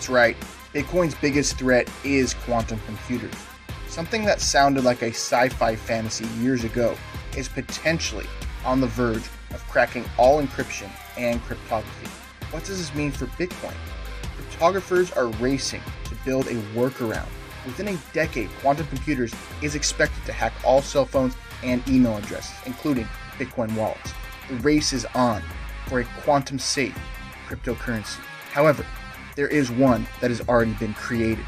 That's right, Bitcoin's biggest threat is quantum computers. Something that sounded like a sci fi fantasy years ago is potentially on the verge of cracking all encryption and cryptography. What does this mean for Bitcoin? Cryptographers are racing to build a workaround. Within a decade, quantum computers is expected to hack all cell phones and email addresses, including Bitcoin wallets. The race is on for a quantum safe cryptocurrency. However, there is one that has already been created.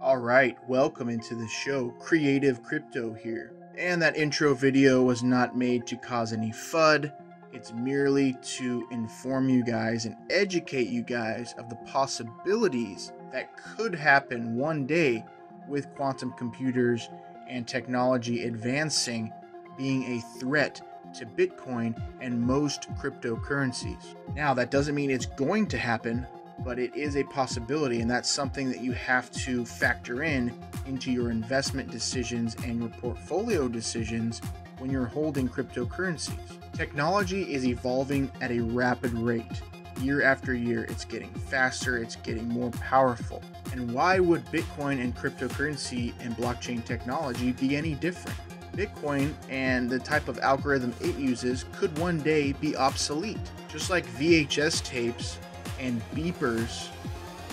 All right, welcome into the show. Creative Crypto here. And that intro video was not made to cause any FUD. It's merely to inform you guys and educate you guys of the possibilities that could happen one day with quantum computers and technology advancing being a threat to Bitcoin and most cryptocurrencies. Now, that doesn't mean it's going to happen, but it is a possibility, and that's something that you have to factor in into your investment decisions and your portfolio decisions when you're holding cryptocurrencies. Technology is evolving at a rapid rate. Year after year, it's getting faster, it's getting more powerful. And why would Bitcoin and cryptocurrency and blockchain technology be any different? Bitcoin and the type of algorithm it uses could one day be obsolete. Just like VHS tapes and beepers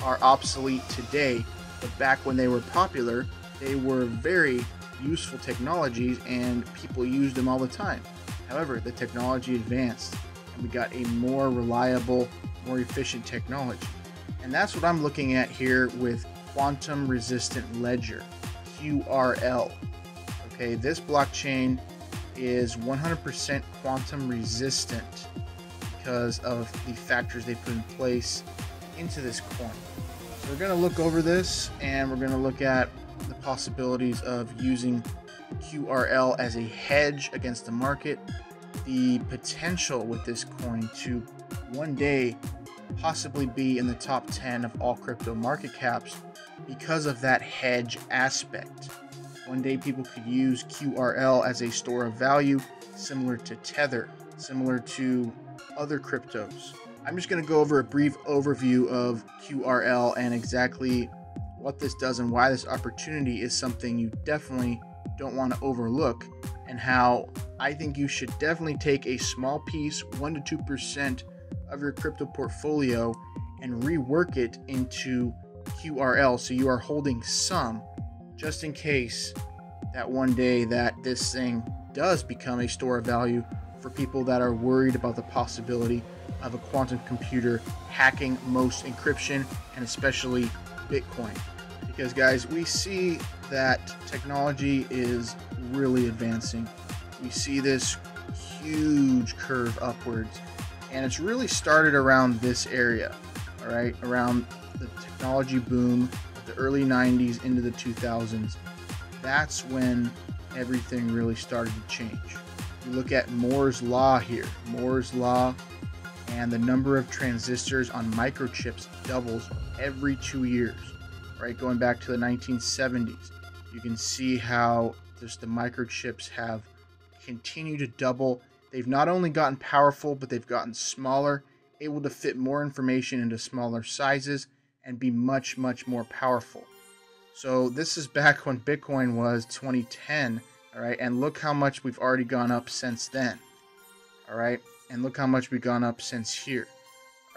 are obsolete today, but back when they were popular, they were very useful technologies and people used them all the time. However, the technology advanced and we got a more reliable, more efficient technology. And that's what I'm looking at here with quantum resistant ledger, QRL. Okay, this blockchain is 100% quantum resistant because of the factors they put in place into this coin. So we're going to look over this and we're going to look at the possibilities of using QRL as a hedge against the market, the potential with this coin to one day possibly be in the top 10 of all crypto market caps because of that hedge aspect. One day people could use QRL as a store of value, similar to Tether, similar to other cryptos. I'm just going to go over a brief overview of QRL and exactly what this does and why this opportunity is something you definitely don't want to overlook, and how I think you should definitely take a small piece, 1% to 2% of your crypto portfolio, and rework it into QRL so you are holding some just in case that one day that this thing does become a store of value for people that are worried about the possibility of a quantum computer hacking most encryption and especially Bitcoin. Because, guys, we see that technology is really advancing. We see this huge curve upwards, and it's really started around this area, all right, around the technology boom the early 90s into the 2000s. That's when everything really started to change. You look at Moore's Law here. Moore's Law and the number of transistors on microchips doubles every two years, right? Going back to the 1970s, you can see how just the microchips have continued to double. They've not only gotten powerful, but they've gotten smaller, able to fit more information into smaller sizes and be much, much more powerful. So this is back when Bitcoin was 2010 all right, and look how much we've already gone up since then. All right, and look how much we've gone up since here.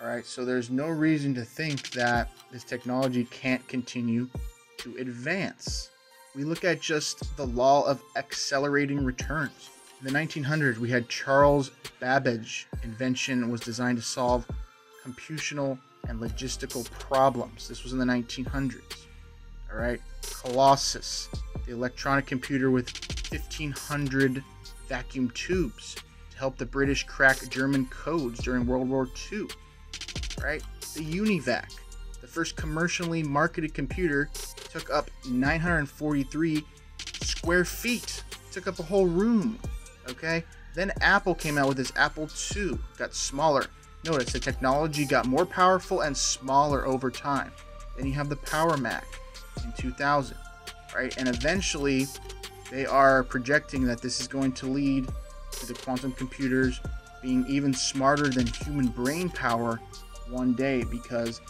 All right, so there's no reason to think that this technology can't continue to advance. We look at just the law of accelerating returns. In the 1900s, we had Charles Babbage invention was designed to solve computational and logistical problems. This was in the 1900s. All right, Colossus, the electronic computer with 1,500 vacuum tubes to help the British crack German codes during World War II. Right? The UNIVAC, the first commercially marketed computer, took up 943 square feet, took up a whole room. Okay? Then Apple came out with this Apple II, got smaller. Notice the technology got more powerful and smaller over time. Then you have the Power Mac in 2000, right? And eventually they are projecting that this is going to lead to the quantum computers being even smarter than human brain power one day because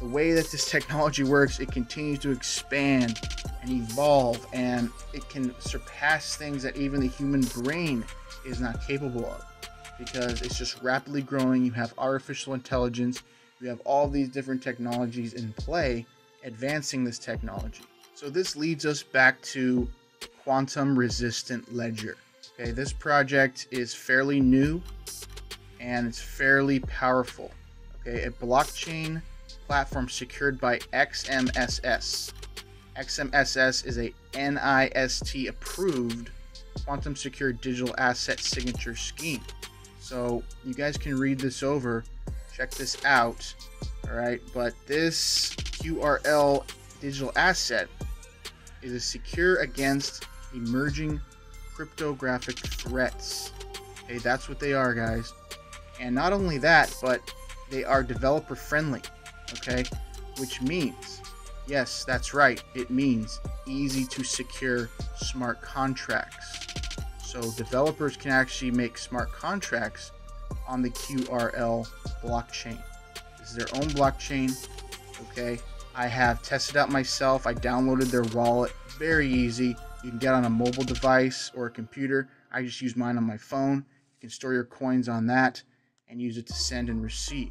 the way that this technology works, it continues to expand and evolve, and it can surpass things that even the human brain is not capable of because it's just rapidly growing. You have artificial intelligence, you have all these different technologies in play, advancing this technology. So, this leads us back to quantum resistant ledger. Okay, this project is fairly new and it's fairly powerful. Okay, a blockchain platform secured by XMSS. XMSS is a NIST approved quantum secure digital asset signature scheme. So you guys can read this over, check this out. All right, but this QRL digital asset is a secure against emerging cryptographic threats. Okay, that's what they are, guys. And not only that, but they are developer friendly okay? Which means, yes, that's right, it means easy to secure smart contracts. So developers can actually make smart contracts on the QRL blockchain. This is their own blockchain, okay? I have tested out myself. I downloaded their wallet. Very easy. You can get on a mobile device or a computer. I just use mine on my phone. You can store your coins on that and use it to send and receive.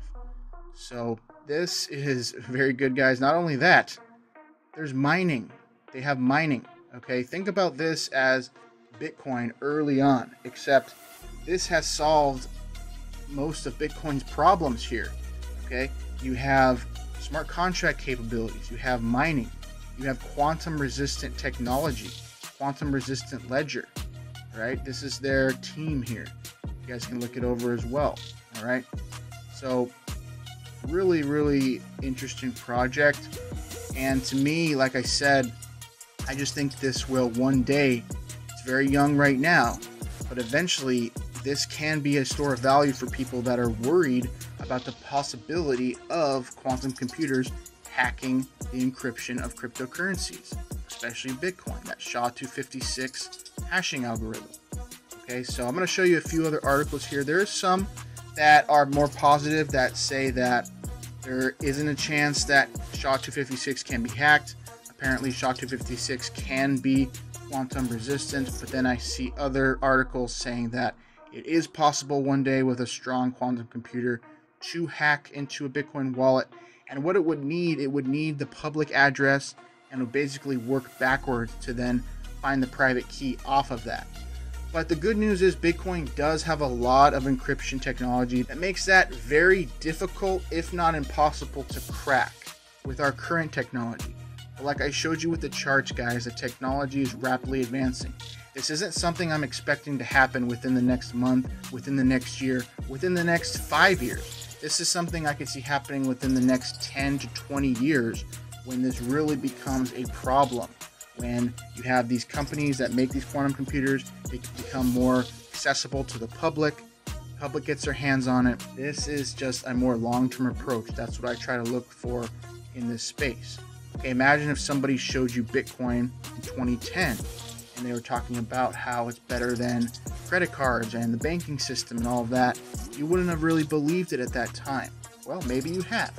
So this is very good, guys. Not only that, there's mining. They have mining. Okay, think about this as Bitcoin early on, except this has solved most of Bitcoin's problems here. Okay, you have smart contract capabilities, you have mining, you have quantum resistant technology, quantum resistant ledger. Right, this is their team here. You guys can look it over as well. All right, so really, really interesting project. And to me, like I said, I just think this will one day, very young right now, but eventually this can be a store of value for people that are worried about the possibility of quantum computers hacking the encryption of cryptocurrencies, especially Bitcoin, that SHA-256 hashing algorithm. Okay, so I'm going to show you a few other articles here. There are some that are more positive that say that there isn't a chance that SHA-256 can be hacked. Apparently, SHA-256 can be quantum resistant, but then I see other articles saying that it is possible one day with a strong quantum computer to hack into a Bitcoin wallet. And what it would need, it would need the public address and would basically work backwards to then find the private key off of that. But the good news is Bitcoin does have a lot of encryption technology that makes that very difficult, if not impossible, to crack with our current technology. Like I showed you with the charts, guys, the technology is rapidly advancing. This isn't something I'm expecting to happen within the next month, within the next year, within the next five years. This is something I could see happening within the next 10 to 20 years when this really becomes a problem when you have these companies that make these quantum computers, they become more accessible to the public. public gets their hands on it. This is just a more long-term approach. That's what I try to look for in this space. Okay, imagine if somebody showed you Bitcoin in 2010 and they were talking about how it's better than credit cards and the banking system and all of that. You wouldn't have really believed it at that time. Well, maybe you have.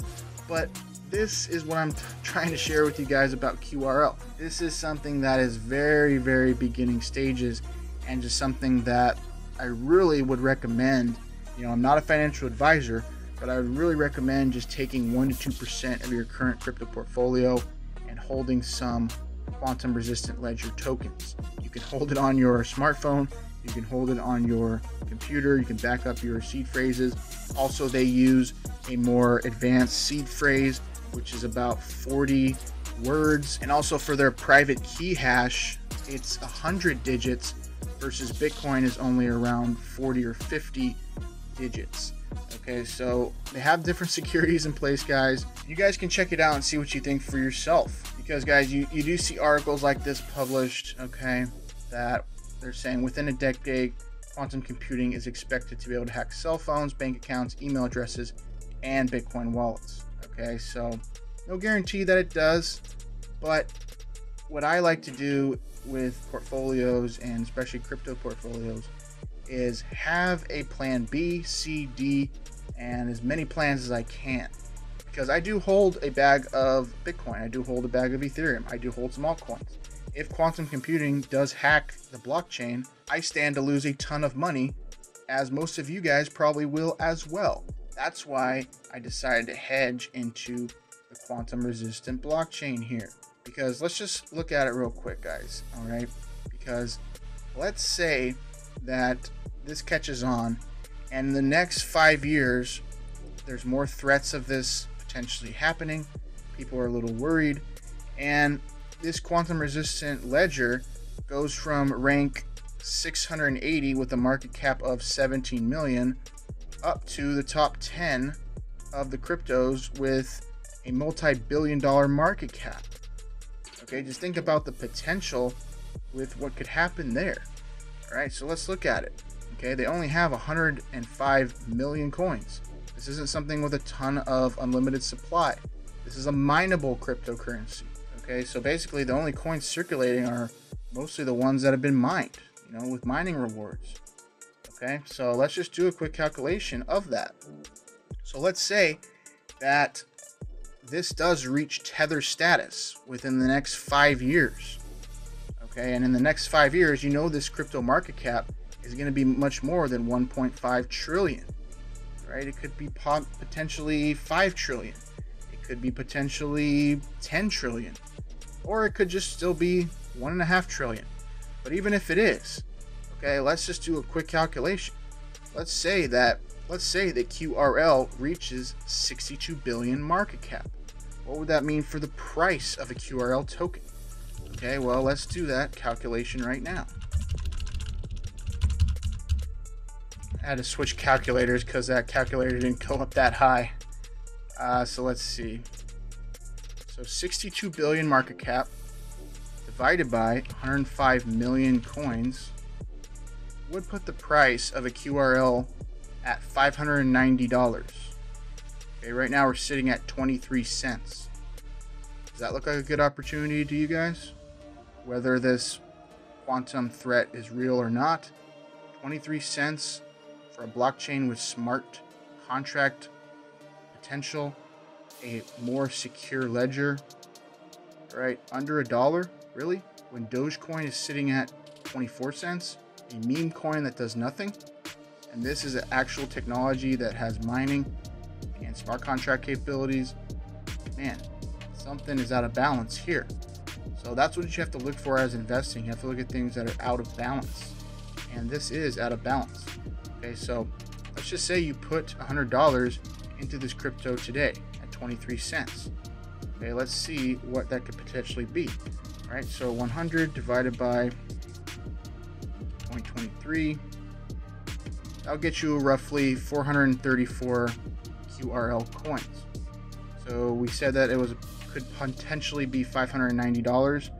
But this is what I'm t- trying to share with you guys about QRL. This is something that is very, very beginning stages and just something that I really would recommend. You know, I'm not a financial advisor, but I would really recommend just taking 1% to 2% of your current crypto portfolio and holding some quantum resistant ledger tokens. You can hold it on your smartphone, you can hold it on your computer, you can back up your seed phrases. Also, they use a more advanced seed phrase which is about 40 words. And also for their private key hash, it's 100 digits versus Bitcoin is only around 40 or 50 digits. Okay, so they have different securities in place, guys. You guys can check it out and see what you think for yourself. Because, guys, you, you do see articles like this published, okay, that they're saying within a decade, quantum computing is expected to be able to hack cell phones, bank accounts, email addresses, and Bitcoin wallets. Okay, so no guarantee that it does, but what I like to do with portfolios and especially crypto portfolios is have a plan B, C, D, and as many plans as I can. Because I do hold a bag of Bitcoin, I do hold a bag of Ethereum, I do hold some altcoins. If quantum computing does hack the blockchain, I stand to lose a ton of money, as most of you guys probably will as well. That's why I decided to hedge into the quantum resistant blockchain here. Because let's just look at it real quick, guys. All right. Because let's say that this catches on, and the next five years, there's more threats of this potentially happening. People are a little worried. And this quantum resistant ledger goes from rank 680 with a market cap of 17 million up to the top 10 of the cryptos with a multi billion dollar market cap. Okay, just think about the potential with what could happen there. All right, so let's look at it. Okay, they only have 105 million coins. This isn't something with a ton of unlimited supply. This is a mineable cryptocurrency. Okay, so basically the only coins circulating are mostly the ones that have been mined, you know, with mining rewards. Okay, so let's just do a quick calculation of that. So let's say that this does reach tether status within the next five years. Okay, and in the next five years, you know this crypto market cap is going to be much more than 1.5 trillion. Right? It could be potentially 5 trillion. It could be potentially 10 trillion. Or it could just still be 1.5 trillion. But even if it is, okay, let's just do a quick calculation. Let's say that let's say that QRL reaches 62 billion market cap. What would that mean for the price of a QRL token? Okay, well, let's do that calculation right now. Had to switch calculators because that calculator didn't go up that high. Uh, so let's see. So 62 billion market cap divided by 105 million coins would put the price of a QRL at $590. Okay, right now we're sitting at 23 cents. Does that look like a good opportunity to you guys? Whether this quantum threat is real or not, 23 cents for a blockchain with smart contract potential, a more secure ledger, right? Under a dollar, really? When Dogecoin is sitting at 24 cents, a meme coin that does nothing, and this is an actual technology that has mining and smart contract capabilities. Man, something is out of balance here. So that's what you have to look for as investing. You have to look at things that are out of balance. And this is out of balance. Okay, so let's just say you put $100 into this crypto today at 23 cents. Okay, let's see what that could potentially be. All right, so 100 divided by 0.23, that'll get you roughly 434 QRL coins. So we said that it was could potentially be $590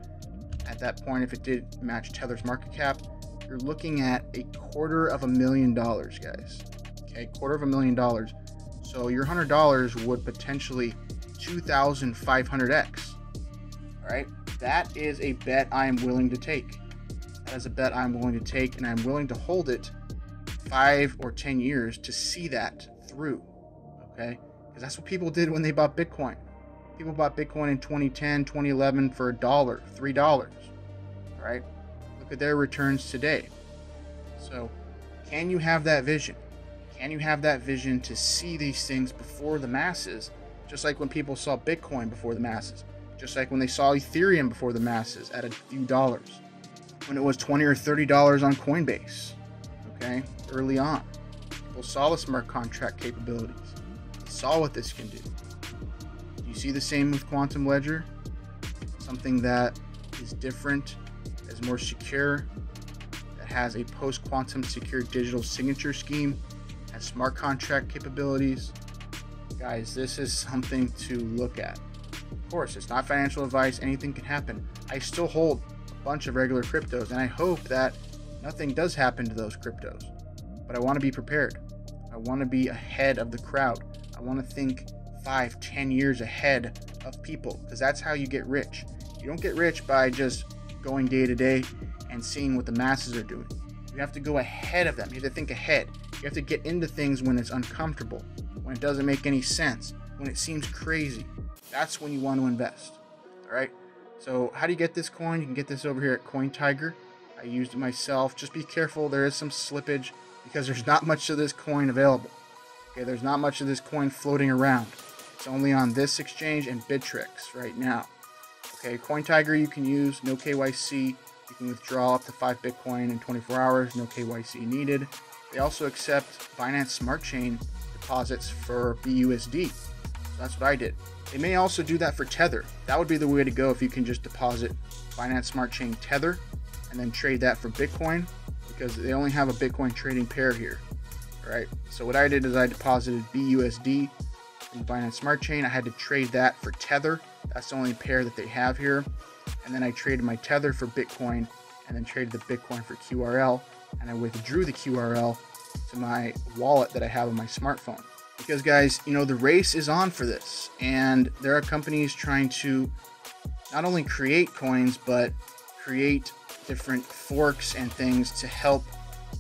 at that point if it did match Tether's market cap you're looking at a quarter of a million dollars, guys. Okay, quarter of a million dollars. So your hundred dollars would potentially 2,500x. All right, that is a bet I am willing to take. That is a bet I'm willing to take, and I'm willing to hold it five or ten years to see that through. Okay, because that's what people did when they bought Bitcoin. People bought Bitcoin in 2010, 2011 for a dollar, three dollars. All right, Look at their returns today. So, can you have that vision? Can you have that vision to see these things before the masses? Just like when people saw Bitcoin before the masses, just like when they saw Ethereum before the masses at a few dollars, when it was 20 or 30 dollars on Coinbase. Okay, early on, people saw the smart contract capabilities, they saw what this can do. Do you see the same with Quantum Ledger? Something that is different is more secure, that has a post quantum secure digital signature scheme, has smart contract capabilities. Guys, this is something to look at. Of course, it's not financial advice, anything can happen. I still hold a bunch of regular cryptos, and I hope that nothing does happen to those cryptos. But I want to be prepared. I want to be ahead of the crowd. I want to think five, ten years ahead of people because that's how you get rich. You don't get rich by just going day to day and seeing what the masses are doing. You have to go ahead of them. You have to think ahead. You have to get into things when it's uncomfortable, when it doesn't make any sense, when it seems crazy. That's when you want to invest. All right. So how do you get this coin? You can get this over here at Coin Tiger. I used it myself. Just be careful. There is some slippage because there's not much of this coin available. Okay, there's not much of this coin floating around. It's only on this exchange and Bittrex right now. Okay, Coin Tiger you can use, no KYC. You can withdraw up to 5 Bitcoin in 24 hours, no KYC needed. They also accept Binance Smart Chain deposits for BUSD. So that's what I did. They may also do that for Tether. That would be the way to go if you can just deposit Binance Smart Chain Tether and then trade that for Bitcoin because they only have a Bitcoin trading pair here. All right. So what I did is I deposited BUSD from Binance Smart Chain. I had to trade that for Tether. That's the only pair that they have here. And then I traded my Tether for Bitcoin and then traded the Bitcoin for QRL. And I withdrew the QRL to my wallet that I have on my smartphone. Because, guys, you know, the race is on for this. And there are companies trying to not only create coins, but create different forks and things to help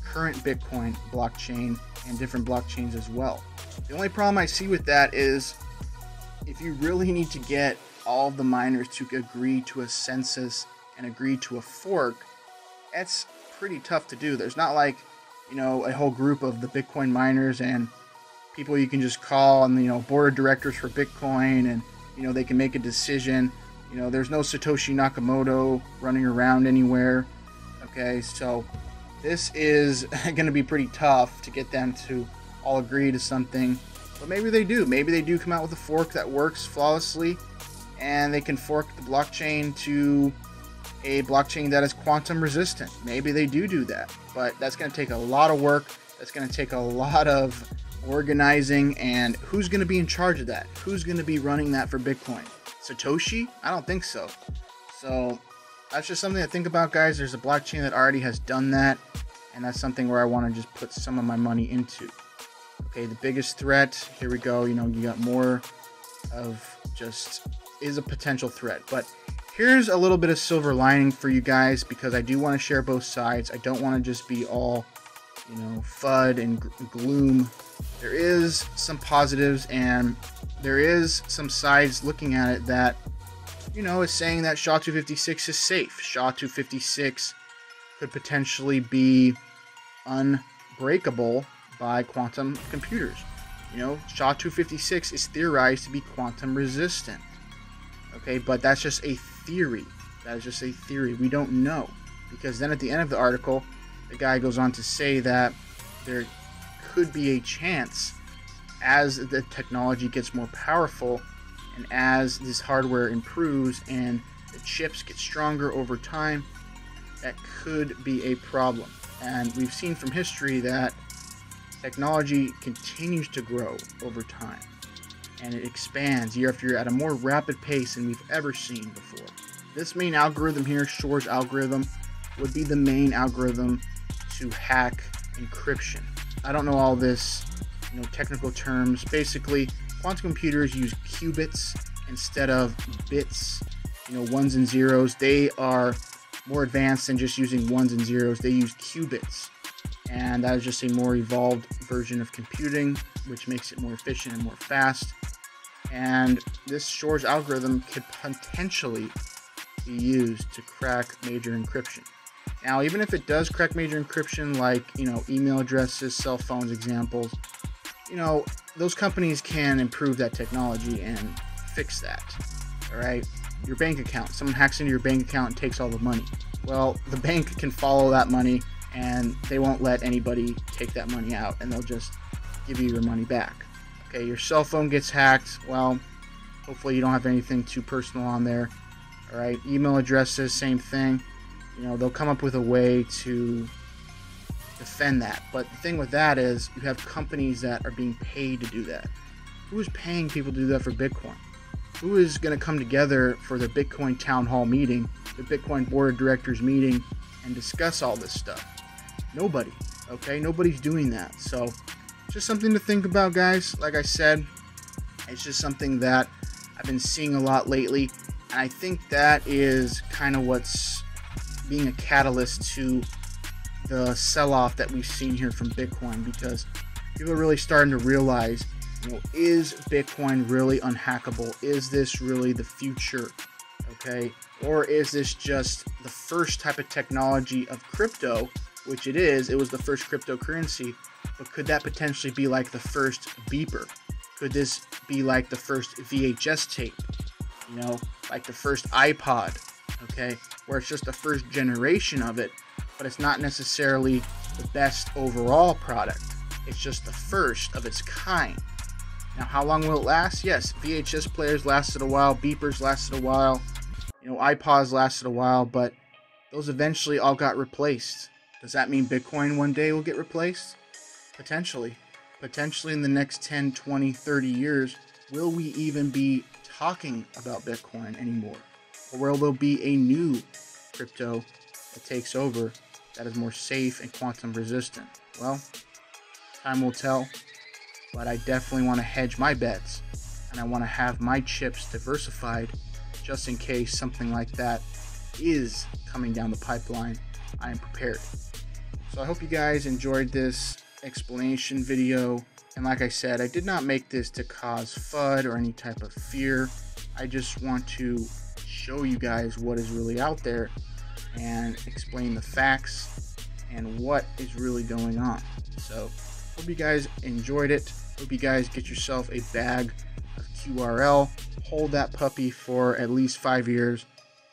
current Bitcoin blockchain and different blockchains as well. The only problem I see with that is if you really need to get all the miners to agree to a census and agree to a fork, that's pretty tough to do. There's not like, you know, a whole group of the Bitcoin miners and people you can just call and, you know, board of directors for Bitcoin and, you know, they can make a decision. You know, there's no Satoshi Nakamoto running around anywhere. Okay, so this is going to be pretty tough to get them to all agree to something. But maybe they do. Maybe they do come out with a fork that works flawlessly and they can fork the blockchain to a blockchain that is quantum resistant. Maybe they do do that. But that's going to take a lot of work. That's going to take a lot of organizing. And who's going to be in charge of that? Who's going to be running that for Bitcoin? Satoshi? I don't think so. So that's just something to think about, guys. There's a blockchain that already has done that. And that's something where I want to just put some of my money into. Okay, the biggest threat, here we go. You know, you got more of just is a potential threat. But here's a little bit of silver lining for you guys because I do want to share both sides. I don't want to just be all, you know, FUD and gloom. There is some positives and there is some sides looking at it that, you know, is saying that SHA 256 is safe. SHA 256 could potentially be unbreakable by quantum computers. You know, SHA 256 is theorized to be quantum resistant. Okay, but that's just a theory. That is just a theory. We don't know. Because then at the end of the article, the guy goes on to say that there could be a chance as the technology gets more powerful and as this hardware improves and the chips get stronger over time, that could be a problem. And we've seen from history that technology continues to grow over time and it expands year after year at a more rapid pace than we've ever seen before. This main algorithm here, Shor's algorithm, would be the main algorithm to hack encryption. I don't know all this, you know, technical terms. Basically, quantum computers use qubits instead of bits, you know, ones and zeros. They are more advanced than just using ones and zeros. They use qubits. And that is just a more evolved version of computing, which makes it more efficient and more fast. And this Shor's algorithm could potentially be used to crack major encryption. Now, even if it does crack major encryption, like, you know, email addresses, cell phones, examples, you know, those companies can improve that technology and fix that. All right. Your bank account, someone hacks into your bank account and takes all the money. Well, the bank can follow that money and they won't let anybody take that money out and they'll just give you your money back. Okay, your cell phone gets hacked. Well, hopefully you don't have anything too personal on there. All right, email addresses, same thing. You know, they'll come up with a way to defend that. But the thing with that is you have companies that are being paid to do that. Who is paying people to do that for Bitcoin? Who is going to come together for the Bitcoin town hall meeting, the Bitcoin board of directors meeting, and discuss all this stuff? Nobody. Okay, nobody's doing that. So just something to think about, guys. Like I said, it's just something that I've been seeing a lot lately. And I think that is kind of what's being a catalyst to the sell-off that we've seen here from Bitcoin because people are really starting to realize, you know, is Bitcoin really unhackable? Is this really the future? Okay, or is this just the first type of technology of crypto, which it is? It was the first cryptocurrency, but could that potentially be like the first beeper? Could this be like the first VHS tape? You know, like the first iPod, okay, where it's just the first generation of it, but it's not necessarily the best overall product. It's just the first of its kind. Now, how long will it last? Yes, VHS players lasted a while, beepers lasted a while, you know, iPods lasted a while, but those eventually all got replaced. Does that mean Bitcoin one day will get replaced? Potentially. Potentially in the next 10, 20, 30 years, will we even be talking about Bitcoin anymore? Or will there be a new crypto that takes over that is more safe and quantum resistant? Well, time will tell, but I definitely want to hedge my bets and I want to have my chips diversified just in case something like that is coming down the pipeline. I am prepared. So I hope you guys enjoyed this explanation video. And like I said, I did not make this to cause FUD or any type of fear. I just want to show you guys what is really out there and explain the facts and what is really going on. So, hope you guys enjoyed it. Hope you guys get yourself a bag of QRL. Hold that puppy for at least five years.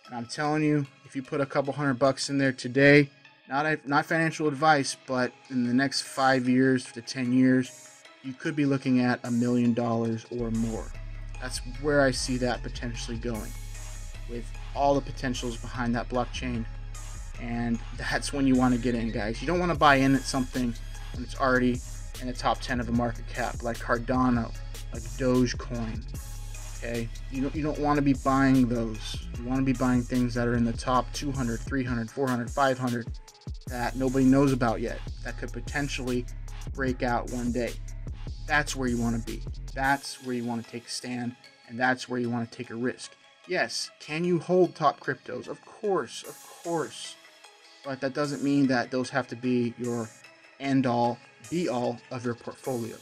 And I'm telling you, if you put a couple hundred bucks in there today, not a, not financial advice, but in the next five years to ten years, you could be looking at a million dollars or more. That's where I see that potentially going, with all the potentials behind that blockchain. And that's when you want to get in, guys. You don't want to buy in at something when it's already in the top 10 of the market cap, like Cardano, like Dogecoin. Okay, you don't you don't want to be buying those. You want to be buying things that are in the top 200, 300, 400, 500 that nobody knows about yet. That could potentially break out one day. That's where you want to be. That's where you want to take a stand, and that's where you want to take a risk. Yes, can you hold top cryptos? Of course, of course. But that doesn't mean that those have to be your end all, be all of your portfolio.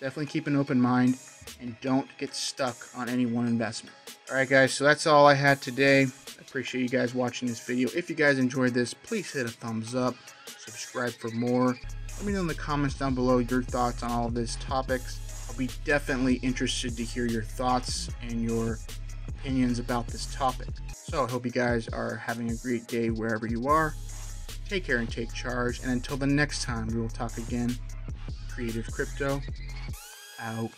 Definitely keep an open mind and don't get stuck on any one investment. Alright guys, so that's all I had today. I appreciate you guys watching this video. If you guys enjoyed this, please hit a thumbs up, subscribe for more. Let me know in the comments down below your thoughts on all of these topics. I'll be definitely interested to hear your thoughts and your opinions about this topic. So I hope you guys are having a great day wherever you are. Take care and take charge. And until the next time we will talk again, Creative Crypto out.